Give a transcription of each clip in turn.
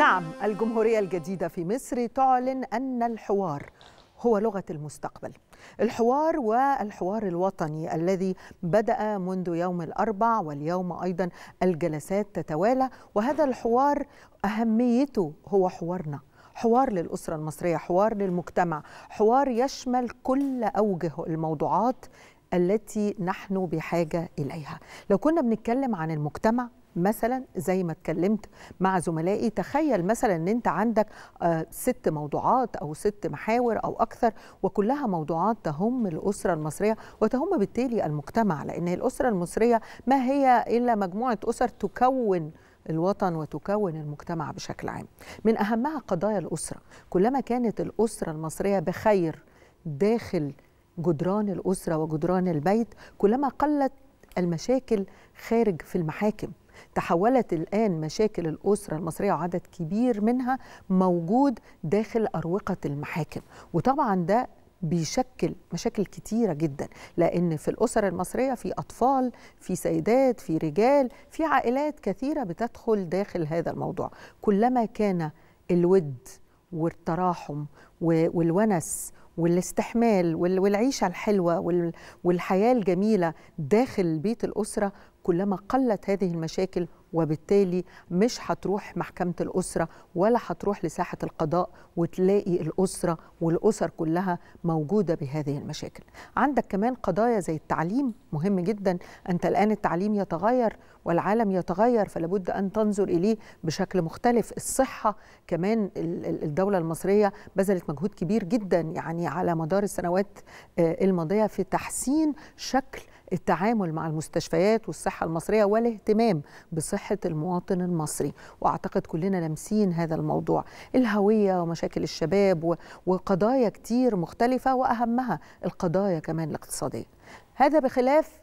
نعم الجمهورية الجديدة في مصر تعلن أن الحوار هو لغة المستقبل. الحوار والحوار الوطني الذي بدأ منذ يوم الأربع واليوم أيضا الجلسات تتوالى وهذا الحوار أهميته هو حوارنا. حوار للأسرة المصرية حوار للمجتمع حوار يشمل كل أوجه الموضوعات التي نحن بحاجة إليها. لو كنا بنتكلم عن المجتمع مثلا زي ما اتكلمت مع زملائي تخيل مثلا إن أنت عندك آه ست موضوعات أو ست محاور أو أكثر وكلها موضوعات تهم الأسرة المصرية وتهم بالتالي المجتمع لأن الأسرة المصرية ما هي إلا مجموعة أسر تكون الوطن وتكون المجتمع بشكل عام. من أهمها قضايا الأسرة. كلما كانت الأسرة المصرية بخير داخل جدران الأسرة وجدران البيت كلما قلت المشاكل خارج في المحاكم. تحولت الآن مشاكل الأسرة المصرية وعدد كبير منها موجود داخل أروقة المحاكم. وطبعا ده بيشكل مشاكل كتيرة جدا لأن في الأسر المصرية في أطفال في سيدات في رجال في عائلات كثيرة بتدخل داخل هذا الموضوع. كلما كان الود والتراحم والونس والاستحمال والعيشة الحلوة والحياة الجميلة داخل بيت الأسرة كلما قلت هذه المشاكل وبالتالي مش هتروح محكمة الأسرة ولا هتروح لساحة القضاء وتلاقي الأسرة والأسر كلها موجودة بهذه المشاكل. عندك كمان قضايا زي التعليم مهم جدا. أنت الآن التعليم يتغير والعالم يتغير فلابد أن تنظر إليه بشكل مختلف. الصحة كمان الدولة المصرية بذلت مجهود كبير جدا يعني على مدار السنوات الماضية في تحسين شكل التعامل مع المستشفيات والصحة المصرية والاهتمام بصحة المواطن المصري. وأعتقد كلنا لامسين هذا الموضوع. الهوية ومشاكل الشباب وقضايا كتير مختلفة وأهمها القضايا كمان الاقتصادية. هذا بخلاف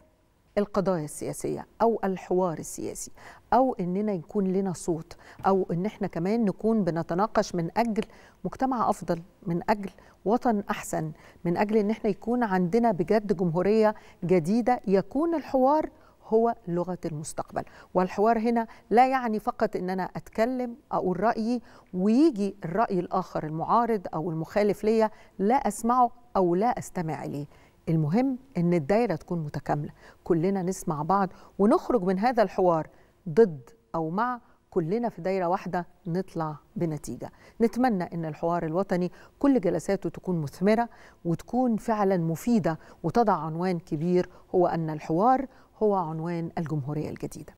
القضايا السياسية أو الحوار السياسي أو إننا يكون لنا صوت أو إن إحنا كمان نكون بنتناقش من أجل مجتمع أفضل من أجل وطن أحسن من أجل إن إحنا يكون عندنا بجد جمهورية جديدة يكون الحوار هو لغة المستقبل. والحوار هنا لا يعني فقط أن أنا أتكلم أقول رأيي ويجي الرأي الآخر المعارض أو المخالف ليا لا أسمعه أو لا أستمع إليه. المهم إن الدايرة تكون متكاملة. كلنا نسمع بعض ونخرج من هذا الحوار ضد أو مع كلنا في دايرة واحدة نطلع بنتيجة. نتمنى إن الحوار الوطني كل جلساته تكون مثمرة وتكون فعلا مفيدة وتضع عنوان كبير هو أن الحوار هو عنوان الجمهورية الجديدة.